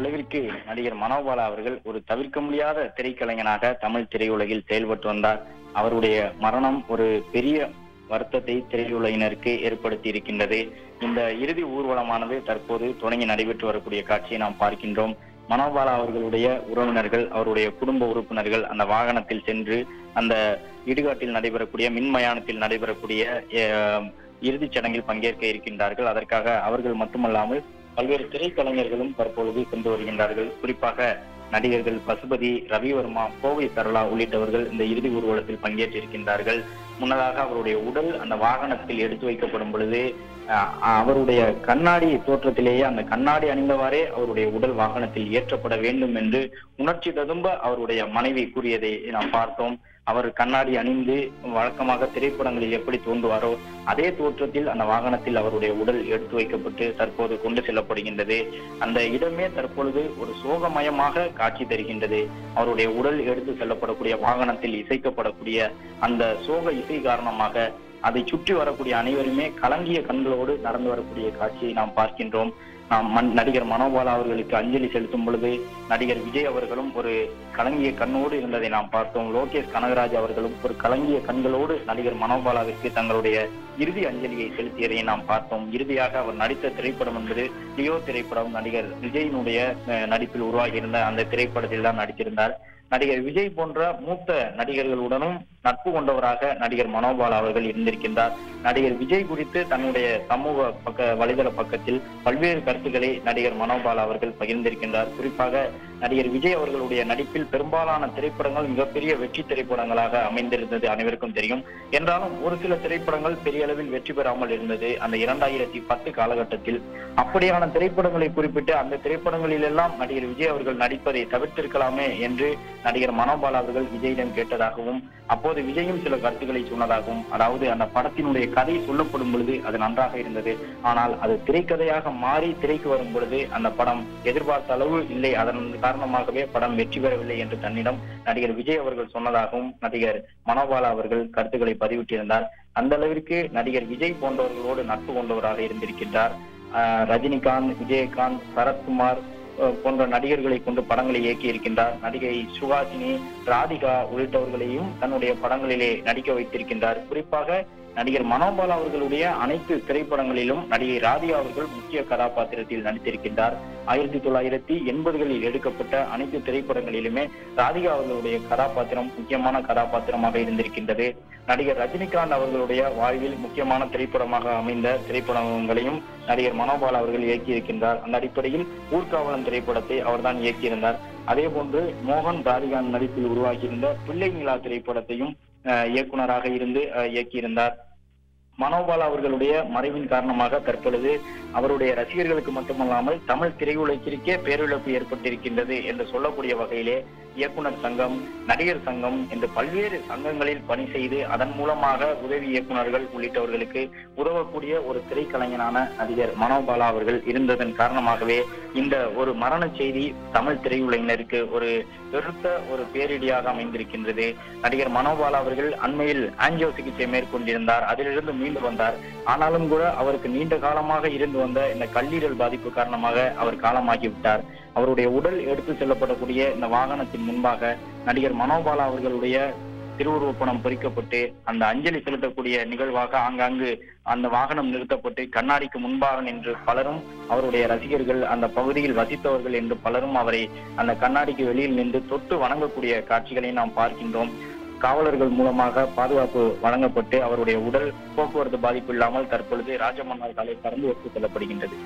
அளவிற்கு நடிகர் மனோபாலா அவர்கள் ஒரு தவிர்க்க முடியாத திரைக்கலைஞனாக தமிழ் திரையுலகில் செயல்பட்டு வந்தார். அவருடைய மரணம் ஒரு பெரிய வருத்தத்தை திரையுலகினருக்கு ஏற்படுத்தி இருக்கின்றது. இந்த இறுதி ஊர்வலமானது தற்போது தொடங்கி நடைபெற்று வரக்கூடிய காட்சியை நாம் பார்க்கின்றோம். மனோபாலா அவர்களுடைய உறவினர்கள் அவருடைய குடும்ப உறுப்பினர்கள் அந்த வாகனத்தில் சென்று அந்த இடுகாட்டில் நடைபெறக்கூடிய மின்மயானத்தில் நடைபெறக்கூடிய இறுதிச் சடங்கில் பங்கேற்க இருக்கின்றார்கள். அதற்காக அவர்கள் மட்டுமல்லாமல் பல்வேறு திரைக்கலைஞர்களும் தற்பொழுது சென்று வருகின்றார்கள். குறிப்பாக நடிகர்கள் பசுபதி ரவிவர்மா கோவை சரளா உள்ளிட்டவர்கள் இந்த இறுதி ஊர்வலத்தில் பங்கேற்றிருக்கின்றார்கள். முன்னதாக அவருடைய உடல் அந்த வாகனத்தில் எடுத்து வைக்கப்படும் பொழுது அஹ், அவருடைய கண்ணாடி தோற்றத்திலேயே அந்த கண்ணாடி அணிந்தவாறே அவருடைய உடல் வாகனத்தில் ஏற்றப்பட வேண்டும் என்று உணர்ச்சி ததும்ப அவருடைய மனைவி கூறியதை நாம் பார்த்தோம். அவர் கண்ணாடி அணிந்து வழக்கமாக திரைப்படங்களில் எப்படி தோன்றுவாரோ அதே தோற்றத்தில் அந்த வாகனத்தில் அவருடைய உடல் எடுத்து வைக்கப்பட்டு தற்போது கொண்டு செல்லப்படுகின்றது. அந்த இடமே தற்பொழுது ஒரு சோகமயமாக காட்சி தருகின்றது. அவருடைய உடல் எடுத்து செல்லப்படக்கூடிய வாகனத்தில் இசைக்கப்படக்கூடிய அந்த சோக இசை காரணமாக அதை சுற்றி வரக்கூடிய அனைவருமே கலங்கிய கண்களோடு நடந்து வரக்கூடிய காட்சியை நாம் பார்க்கின்றோம். நாம் மன்- நடிகர் மனோபாலா அவர்களுக்கு அஞ்சலி செலுத்தும் பொழுது நடிகர் விஜய் அவர்களும் ஒரு கலங்கிய கண்ணோடு இருந்ததை நாம் பார்த்தோம். லோகேஷ் கனகராஜ் அவர்களும் ஒரு கலங்கிய கண்களோடு நடிகர் மனோபாலாவிற்கு தங்களுடைய இறுதி அஞ்சலியை செலுத்தியதை நாம் பார்த்தோம். இறுதியாக அவர் நடித்த திரைப்படம் என்பது லியோ திரைப்படம். நடிகர் விஜயினுடைய நடிப்பில் உருவாகியிருந்த அந்த திரைப்படத்தில் தான் நடித்திருந்தார். நடிகர் விஜய் போன்ற மூத்த நடிகர்களுடனும் நட்பு கொண்டவராக நடிகர் மனோபாலா அவர்கள் இருந்திருக்கின்றார். நடிகர் விஜய் குறித்து தன்னுடைய சமூக பக்க வலைதள பக்கத்தில் பல்வேறு கருத்துக்களை நடிகர் மனோபாலா அவர்கள் பகிர்ந்திருக்கின்றார். குறிப்பாக நடிகர் விஜய் அவர்களுடைய நடிப்பில் பெரும்பாலான திரைப்படங்கள் மிகப்பெரிய வெற்றி திரைப்படங்களாக அமைந்திருந்தது அனைவருக்கும் தெரியும். என்றாலும் ஒரு சில திரைப்படங்கள் பெரிய அளவில் வெற்றி பெறாமல் இருந்தது. அந்த இரண்டாயிரத்தி பத்து காலகட்டத்தில் அப்படியான திரைப்படங்களை குறிப்பிட்டு அந்த திரைப்படங்களில் எல்லாம் நடிகர் விஜய் அவர்கள் நடிப்பதை தவிர்த்திருக்கலாமே என்று நடிகர் மனோபாலா அவர்கள் விஜயிடம் கேட்டதாகவும் அப்போது விஜயும் சில கருத்துக்களை சொன்னதாகவும் அதாவது அந்த படத்தினுடைய கதை சொல்லப்படும் பொழுது அது நன்றாக இருந்தது. ஆனால் அது திரைக்கதையாக மாறி திரைக்கு வரும் பொழுது அந்த படம் எதிர்பார்த்த அளவு இல்லை. அதன் காரணமாகவே படம் வெற்றி பெறவில்லை என்று தன்னிடம் நடிகர் விஜய் அவர்கள் சொன்னதாகவும் நடிகர் மனோபாலா அவர்கள் கருத்துக்களை பதிவிட்டிருந்தார். அந்த அளவிற்கு நடிகர் விஜய் போன்றவர்களோடு நட்பு கொண்டவராக இருந்திருக்கின்றார். ரஜினிகாந்த் விஜயகாந்த் சரத்குமார் போன்ற நடிகர்களை கொண்டு படங்களை இயக்கி இருக்கின்றார். நடிகை சுஹாசினி ராதிகா உள்ளிட்டவர்களையும் தன்னுடைய படங்களிலே நடிக்க வைத்திருக்கின்றார். குறிப்பாக நடிகர் மனோபாலா அவர்களுடைய அனைத்து திரைப்படங்களிலும் நடிகை ராதிகா அவர்கள் முக்கிய கதாபாத்திரத்தில் நடித்திருக்கின்றார். ஆயிரத்தி தொள்ளாயிரத்தி எண்பதுகளில் எடுக்கப்பட்ட அனைத்து திரைப்படங்களிலுமே ராதிகா அவர்களுடைய கதாபாத்திரம் முக்கியமான கதாபாத்திரமாக இருந்திருக்கின்றது. நடிகர் ரஜினிகாந்த் அவர்களுடைய வாழ்வில் முக்கியமான திரைப்படமாக அமைந்த திரைப்படங்களையும் நடிகர் மனோபால் அவர்கள் இயக்கியிருக்கின்றார். அந்த அடிப்படையில் ஊர்காவலன் திரைப்படத்தை அவர்தான் இயக்கியிருந்தார். அதே போன்று மோகன் ராதிகாந்த் நடிப்பில் உருவாகியிருந்த பிள்ளை நிலா திரைப்படத்தையும் இயக்குனராக இருந்து அஹ், இயக்கியிருந்தார். மனோபாலா அவர்களுடைய மறைவின் காரணமாக தற்பொழுது அவருடைய ரசிகர்களுக்கு மட்டுமல்லாமல் தமிழ் திரையுலகிற்கே பேரிழப்பு ஏற்பட்டிருக்கின்றது என்று சொல்லக்கூடிய வகையிலே இயக்குனர் சங்கம் நடிகர் சங்கம் என்று பல்வேறு சங்கங்களில் பணி செய்து அதன் மூலமாக உதவி இயக்குனர்கள் உள்ளிட்டவர்களுக்கு உதவக்கூடிய ஒரு திரைக்கலைஞனான நடிகர் மனோபாலா அவர்கள் இருந்ததன் காரணமாகவே இந்த ஒரு மரண செய்தி தமிழ் திரையுலகினருக்கு ஒரு பெருத்த ஒரு பேரிடியாக அமைந்திருக்கின்றது. நடிகர் மனோபாலா அவர்கள் அண்மையில் ஆஞ்சியோ சிகிச்சை மேற்கொண்டிருந்தார். அதிலிருந்து மீண்டு வந்தார். ஆனாலும் கூட அவருக்கு நீண்ட காலமாக இருந்து வந்த இந்த கல்லீரல் பாதிப்பு காரணமாக அவர் காலமாகிவிட்டார் அவருடைய உடல் எடுத்து செல்லப்படக்கூடிய இந்த வாகனத்தின் முன்பாக நடிகர் மனோபாலா அவர்களுடைய திருவுருவப்படம் பொறிக்கப்பட்டு அந்த அஞ்சலி செலுத்தக்கூடிய நிகழ்வாக ஆங்காங்கு அந்த வாகனம் நிறுத்தப்பட்டு கண்ணாடிக்கு முன்பாக நின்று பலரும் அவருடைய ரசிகர்கள் அந்த பகுதியில் வசித்தவர்கள் என்று பலரும் அவரை அந்த கண்ணாடிக்கு வெளியில் நின்று தொட்டு வணங்கக்கூடிய காட்சிகளை நாம் பார்க்கின்றோம். காவலர்கள் மூலமாக பாதுகாப்பு வழங்கப்பட்டு அவருடைய உடல் போக்குவரத்து பாதிப்பு இல்லாமல் தற்பொழுது ராஜமன்னார் சாலை பறந்து எடுத்து செல்லப்படுகின்றது.